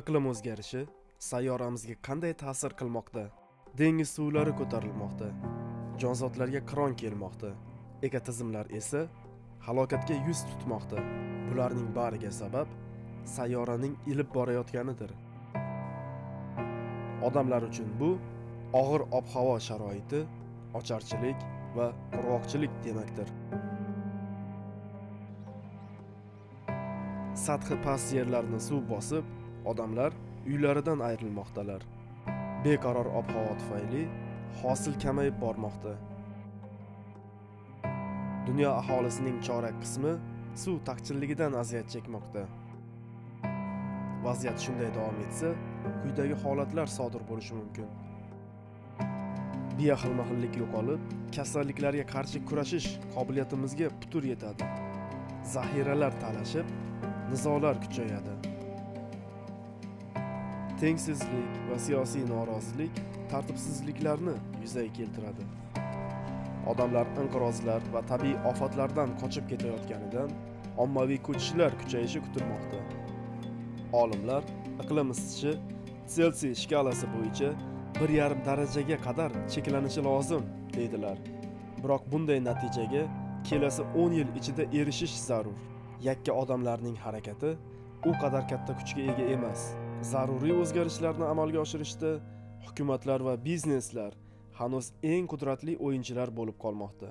iqlim o'zgarishi sayyoramizga qanday ta'sir qilmoqda? Dengiz suvlari ko'tarilmoqda jonzotlarga qiron kelmoqda ekotizimlar esa halokatga yuz tutmoqda. Bularning bariga sabab sayyoraning ilib borayotganidir. Odamlar uchun bu og'ir ob havo sharoiti ocharchilik va qurg'oqchilik demakdir. Sathi past yerlarni suv bosib odamlar uylaridan ayrilmoqdalar. Beqaror ob havo tufayli hosil kamayib bormoqda. Dunyo aholisining chorak qismi suv taqchilligidan aziyat chekmoqda. Vaziyat shunday davom etsa quyidagi holatlar sodir bo'lishi mumkin. Biya xilma xillik yo'qolib kasalliklarga qarshi kurashish qobiliyatimizga putur yetadi. Zaxiralar talashib nizolar kuchayadi. Tengsizlik va siyosiy norozilik tartibsizliklarni yuzaga keltiradi. Odamlar inqirozlar va tabiiy ofatlardan qochib ketayotganidan ommaviy ko'chishlar kuchayishi kutilmoqda. Olimlar iqlim isishi selsiy shkalasi bo'yicha bir yarim darajaga qadar cheklanishi lozim deydilar. Biroq bunday natijaga kelasi 10 yil ichida erishish zarur. Yakka odamlarning harakati u qadar katta kuchga ega emas. Zaruriy o'zgarishlarni amalga oshirishda hukumatlar va bizneslar hanuz eng qudratli o'yinchilar bo'lib qolmoqda.